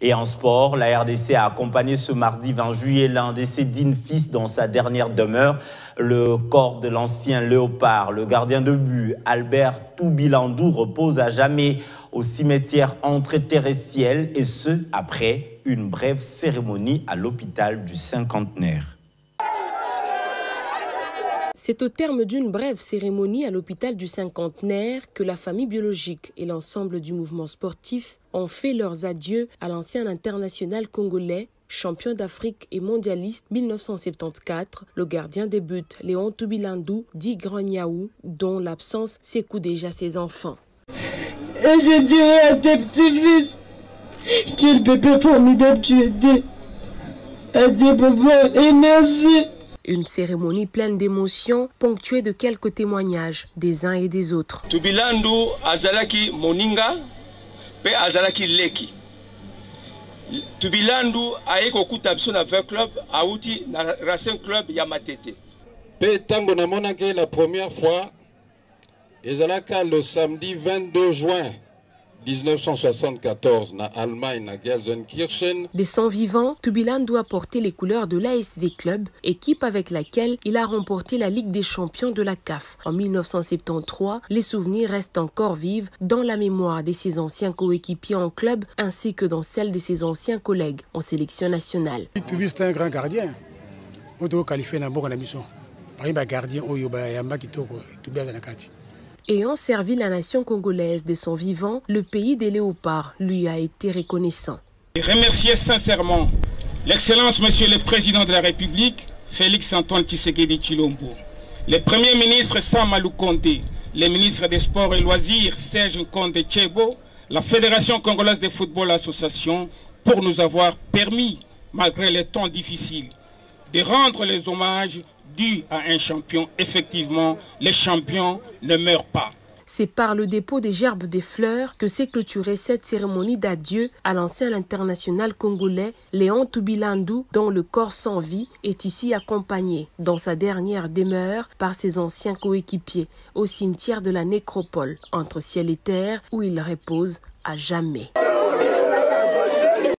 Et en sport, la RDC a accompagné ce mardi 20 juillet l'un de ses fils dans sa dernière demeure. Le corps de l'ancien léopard, le gardien de but, Albert Toubilandou, repose à jamais au cimetière entre terre et ciel, et ce, après une brève cérémonie à l'hôpital du cinquantenaire. C'est au terme d'une brève cérémonie à l'hôpital du cinquantenaire que la famille biologique et l'ensemble du mouvement sportif ont fait leurs adieux à l'ancien international congolais, champion d'Afrique et mondialiste 1974, le gardien des buts Léon Toubilandou, dit Grand dont l'absence s'écoute déjà ses enfants. Et je dirais à tes petits-fils, quel bébé formidable tu étais. Adieu papa et merci. Une cérémonie pleine d'émotions, ponctuée de quelques témoignages des uns et des autres. Tubilandu azalaki moninga, pe azalaki leki. Tubilandu aye kokuta biso na V club, auti na Racing club ya Matete. Pe tango namonaki la première fois, ezalaka le samedi 22 juin 1974 na Allemagne na Gelsenkirchen. De son vivant, Tubilan doit porter les couleurs de l'ASV Club, équipe avec laquelle il a remporté la Ligue des champions de la CAF. En 1973, les souvenirs restent encore vifs dans la mémoire de ses anciens coéquipiers en club ainsi que dans celle de ses anciens collègues en sélection nationale. Tubi c'est un grand gardien. On na boka na mission. Par exemple, gardien yamba kitoko Tubi na kati. Ayant servi la nation congolaise de son vivant, le pays des léopards lui a été reconnaissant. Remercier sincèrement l'Excellence Monsieur le Président de la République, Félix Antoine Tshisekedi Chilombo, le Premier ministre Samalou Kondé, le ministre des Sports et Loisirs Serge Kondé Tchebo, la Fédération congolaise de football association pour nous avoir permis, malgré les temps difficiles, de rendre les hommages dû à un champion. Effectivement, les champions ne meurent pas. C'est par le dépôt des gerbes des fleurs que s'est clôturée cette cérémonie d'adieu à l'ancien international congolais Léon Toubilandou, dont le corps sans vie est ici accompagné dans sa dernière demeure par ses anciens coéquipiers au cimetière de la nécropole entre ciel et terre où il repose à jamais.